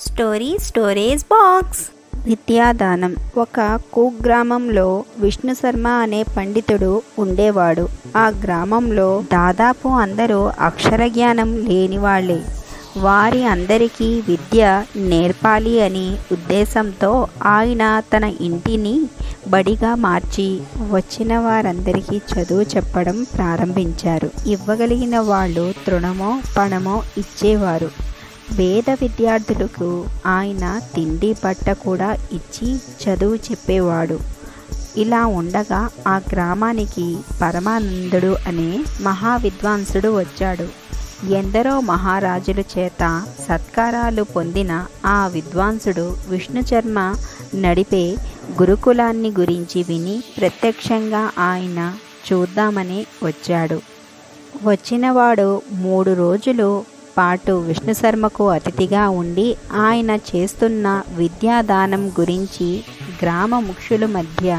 Story storage box. విద్యాదానం ఒక కుగ్రామంలో విష్ణు శర్మ అనే పండితుడు ఉండేవాడు. ఆ గ్రామంలో దాదాపు అందరూ అక్షర జ్ఞానం లేని వాళ్ళే వారి అందరికీ విద్య నేర్పాలి అని ఉద్దేశంతో ఆయన తన ఇంటిని బడిగా మార్చి వచ్చిన వారందరికీ చదువు చెప్పడం ప్రారంభించారు. ఇవ్వగలిగిన వాళ్ళు తృణమో పణమో ఇచ్చేవారు. వేద విద్యార్థులకు ఆయన తిండి బట్ట కూడా ఇచ్చి చదువు చెప్పేవాడు. ఇలా ఉండగా ఆ గ్రామానికి పరమానందుడు అనే మహావిద్వాంసుడు వచ్చాడు. ఎందరో మహారాజుల చేత సత్కారాలు పొందిన ఆ విద్వాంసుడు విష్ణుచర్మ నడిపే గురుకులాన్ని గురించి విని ప్రత్యక్షంగా ఆయన చూద్దామని వచ్చాడు. వచ్చినవాడు మూడు రోజులు పాటు విష్ణు శర్మకు అతిథిగా ఉండి ఆయన చేస్తున్న విద్యాదానం గురించి గ్రామ ముఖ్యుల మధ్య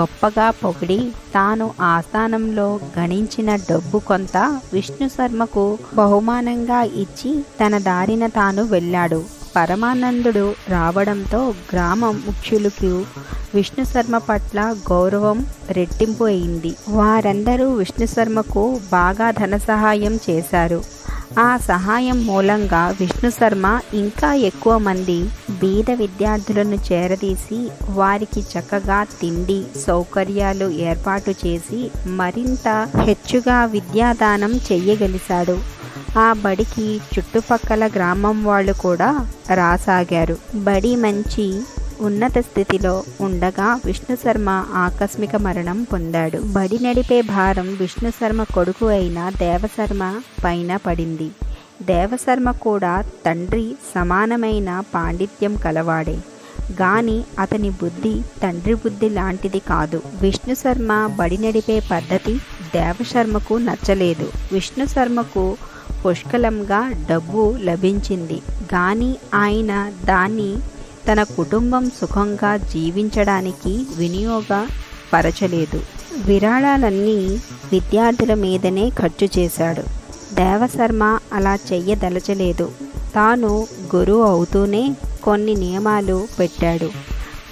గొప్పగా పొగిడి తాను ఆస్థానంలో గణించిన డబ్బు కొంత విష్ణు శర్మకు బహుమానంగా ఇచ్చి తన దారిన తాను వెళ్ళాడు. పరమానందుడు రావడంతో గ్రామ ముఖ్యులకు విష్ణు శర్మ పట్ల గౌరవం రెట్టింపు అయింది. వారందరూ విష్ణు శర్మకు బాగా ధన సహాయం చేశారు. ఆ సహాయం మూలంగా విష్ణు శర్మ ఇంకా ఎక్కువ మంది బీద విద్యార్థులను చేరదీసి వారికి చక్కగా తిండి సౌకర్యాలు ఏర్పాటు చేసి మరింత హెచ్చుగా విద్యాదానం చెయ్యగలిశాడు. ఆ బడికి చుట్టుపక్కల గ్రామం వాళ్ళు కూడా రాసాగారు. బడి మంచి ఉన్నత స్థితిలో ఉండగా విష్ణు శర్మ ఆకస్మిక మరణం పొందాడు. బడి నడిపే భారం విష్ణు శర్మ కొడుకు అయిన దేవశర్మ పైన పడింది. దేవశర్మ కూడా తండ్రి సమానమైన పాండిత్యం కలవాడే. గాని అతని బుద్ధి తండ్రి బుద్ధి లాంటిది కాదు. విష్ణు శర్మ బడి నడిపే పద్ధతి దేవశర్మకు నచ్చలేదు. విష్ణు శర్మకు పుష్కలంగా డబ్బు లభించింది. కానీ ఆయన దాన్ని తన కుటుంబం సుఖంగా జీవించడానికి వినియోగపరచలేదు విరాళాలన్నీ విద్యార్థుల మీదనే ఖర్చు చేశాడు. దేవశర్మ అలా చెయ్యదలచలేదు. తాను గురువు అవుతూనే కొన్ని నియమాలు పెట్టాడు.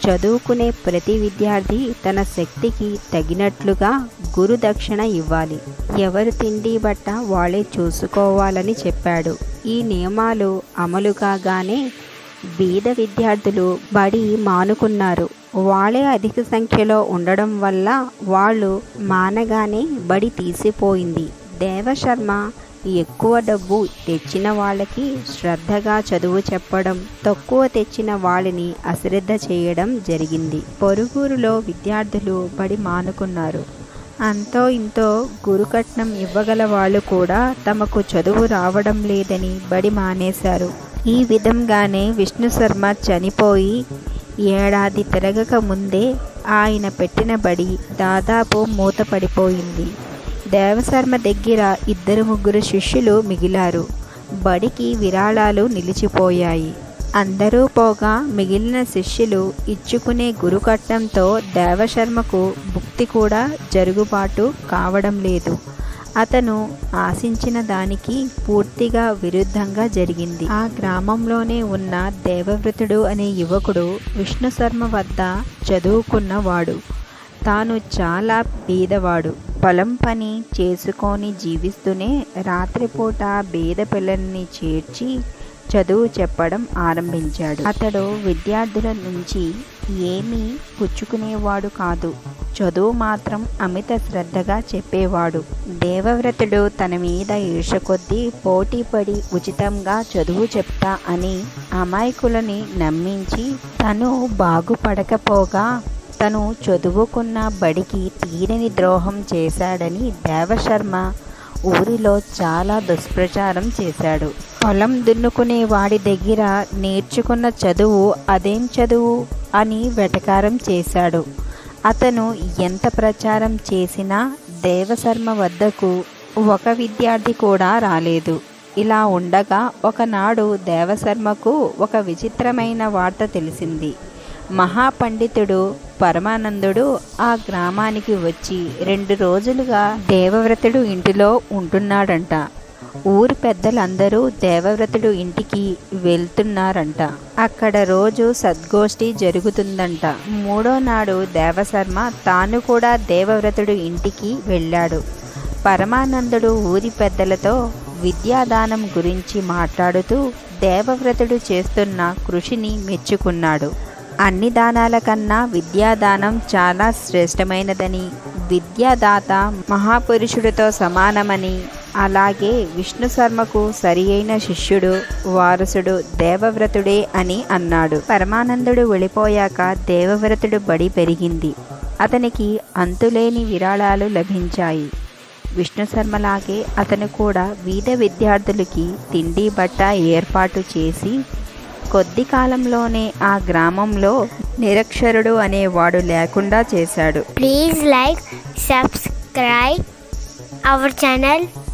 చదువుకునే ప్రతి విద్యార్థి తన శక్తికి తగినట్లుగా గురు దక్షిణ ఇవ్వాలి. ఎవరు తిండి బట్ట వాళ్ళే చూసుకోవాలని చెప్పాడు. ఈ నియమాలు అమలు కాగానే బీద విద్యార్థులు బడి మానుకున్నారు. వాళ్ళే అధిక సంఖ్యలో ఉండడం వల్ల వాళ్ళు మానగానే బడి తీసిపోయింది. దేవశర్మ ఎక్కువ డబ్బు తెచ్చిన వాళ్ళకి శ్రద్ధగా చదువు చెప్పడం తక్కువ తెచ్చిన వాళ్ళని అశ్రద్ధ చేయడం జరిగింది. పొరుగురులో విద్యార్థులు బడి మానుకున్నారు. అంతో ఇంతో గురుకట్నం ఇవ్వగల వాళ్ళు కూడా తమకు చదువు రావడం లేదని బడి మానేశారు. ఈ విధంగానే విష్ణు శర్మ చనిపోయి ఏడాది తిరగక ముందే ఆయన పెట్టిన బడి దాదాపు మూతపడిపోయింది. దేవశర్మ దగ్గర ఇద్దరు ముగ్గురు శిష్యులు మిగిలారు. బడికి విరాళాలు నిలిచిపోయాయి. అందరూ పోగా మిగిలిన శిష్యులు ఇచ్చుకునే గురుకట్నంతో దేవశర్మకు భుక్తి కూడా జరుగుబాటు కావడం లేదు. అతను ఆశించిన దానికి పూర్తిగా విరుద్ధంగా జరిగింది. ఆ గ్రామంలోనే ఉన్న దేవవ్రతుడు అనే యువకుడు విష్ణు శర్మ వద్ద చదువుకున్నవాడు. తాను చాలా బీదవాడు. పొలం పని చేసుకొని జీవిస్తూనే రాత్రిపూట బీద పిల్లల్ని చేర్చి చదువు చెప్పడం ఆరంభించాడు. అతడు విద్యార్థుల నుంచి ఏమీ పుచ్చుకునేవాడు కాదు. చదువు మాత్రం అమిత శ్రద్ధగా చెప్పేవాడు. దేవవ్రతుడు తన మీద ఈర్ష కొద్దీ పోటీపడి ఉచితంగా చదువు చెప్తా అని అమాయకులని నమ్మించి తను బాగుపడకపోగా తను చదువుకున్న బడికి తీరని ద్రోహం చేశాడని దేవశర్మ ఊరిలో చాలా దుష్ప్రచారం చేశాడు. పొలం దున్నుకునే వాడి దగ్గర నేర్చుకున్న చదువు అదేం చదువు? అని వెటకారం చేశాడు. అతను ఎంత ప్రచారం చేసినా దేవశర్మ వద్దకు ఒక విద్యార్థి కూడా రాలేదు. ఇలా ఉండగా ఒకనాడు దేవశర్మకు ఒక విచిత్రమైన వార్త తెలిసింది. మహాపండితుడు పరమానందుడు ఆ గ్రామానికి వచ్చి రెండు రోజులుగా దేవవ్రతుడు ఇంటిలో ఉంటున్నాడంట. ఊరి పెద్దలందరూ దేవవ్రతుడు ఇంటికి వెళ్తున్నారంట. అక్కడ రోజు సద్గోష్ఠి జరుగుతుందంట. మూడో నాడు దేవశర్మ తాను కూడా దేవవ్రతుడు ఇంటికి వెళ్ళాడు. పరమానందుడు ఊరి పెద్దలతో విద్యాదానం గురించి మాట్లాడుతూ దేవవ్రతుడు చేస్తున్న కృషిని మెచ్చుకున్నాడు. అన్ని దానాల కన్నా విద్యాదానం చాలా శ్రేష్టమైనదని విద్యాదాత మహాపురుషుడితో సమానమని అలాగే విష్ణు శర్మకు సరి అయిన శిష్యుడు వారసుడు దేవవ్రతుడే అని అన్నాడు. పరమానందుడు వెళ్ళిపోయాక దేవవ్రతుడు బడి పెరిగింది. అతనికి అంతులేని విరాళాలు లభించాయి. విష్ణు శర్మలాగే అతను కూడా వీధ విద్యార్థులకి తిండి బట్ట ఏర్పాటు చేసి కొద్ది కాలంలోనే ఆ గ్రామంలో నిరక్షరుడు అనేవాడు లేకుండా చేశాడు. Please like subscribe our channel.